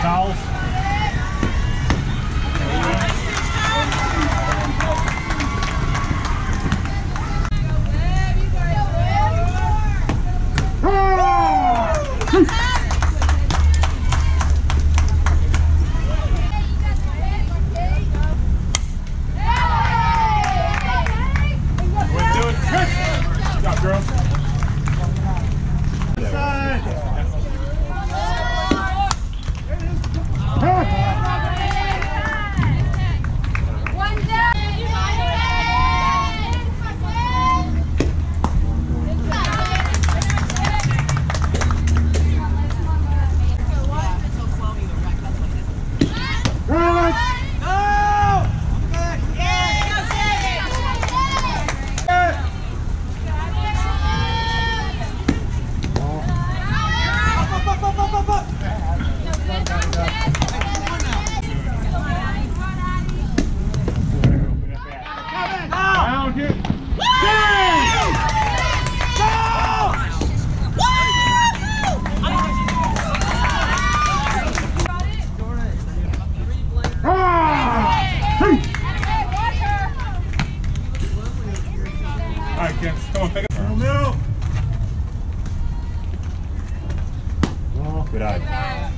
drauf. Romeu! cuidado.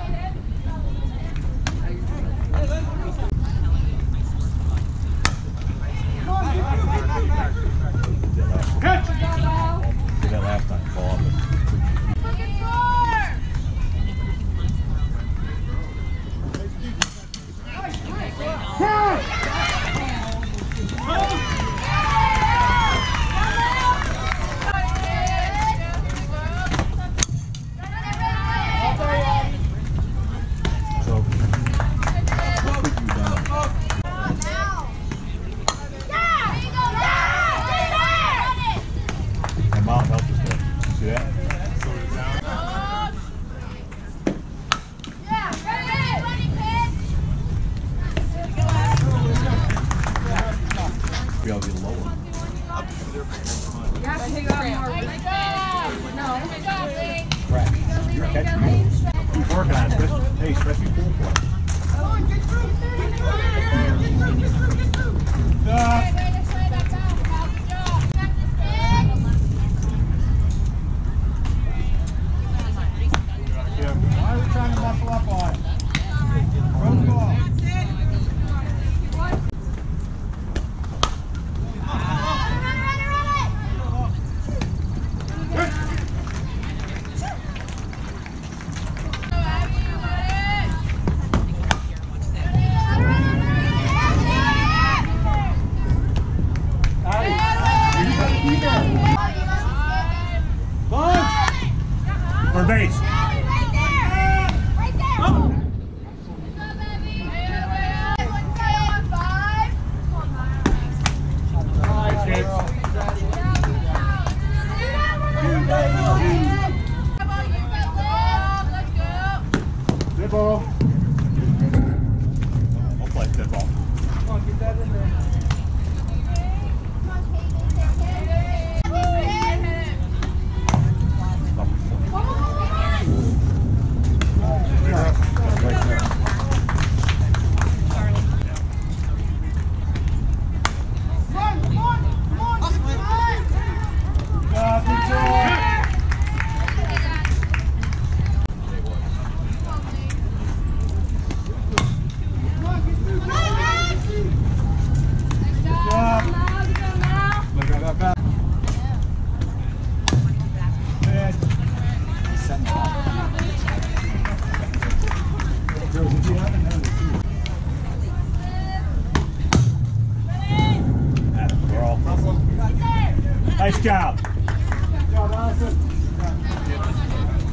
for base.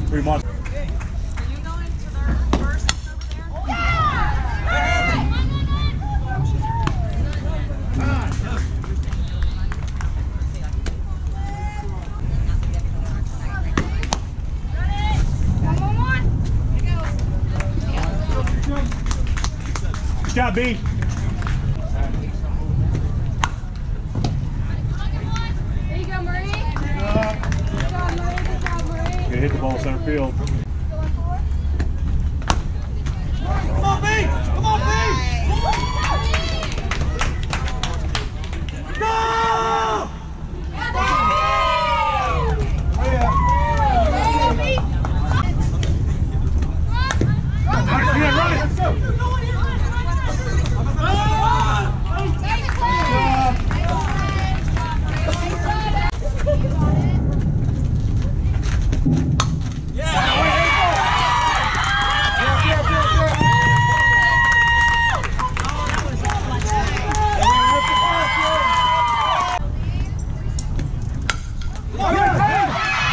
Three months. Their first over there? Good job, B. There you go, Marie. Good job, Marie. Good job, Marie. Gonna hit the ball center field. Going forward. Come on, B! Come on, B! Go! Yeah, run it.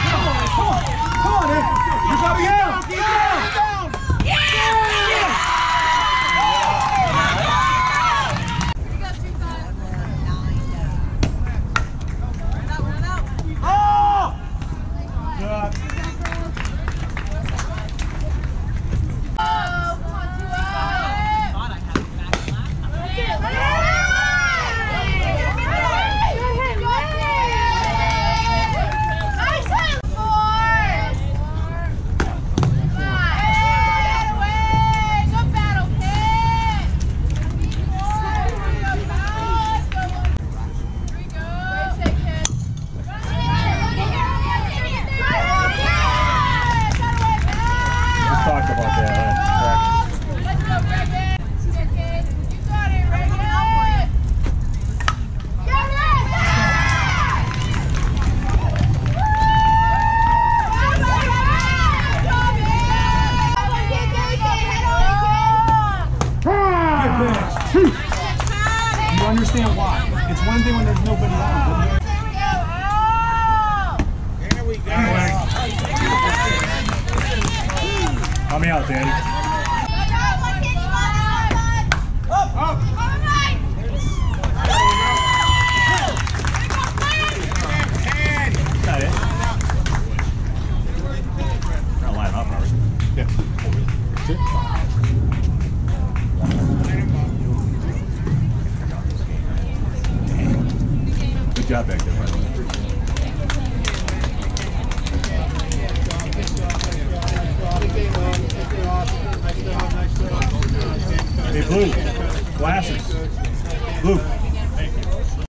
Come on, come on, come on, come on, man. You gotta yell. Keep down. You got two times. Run out, run out. Oh! Oh, come on, two up. Thought I had it back last time. We talked about that. Let's go, Reagan. You got it, Reagan. Get You understand why? It's one thing when there's nobody on. Help me out, Danny. Good job back there, by the way. Blue, glasses.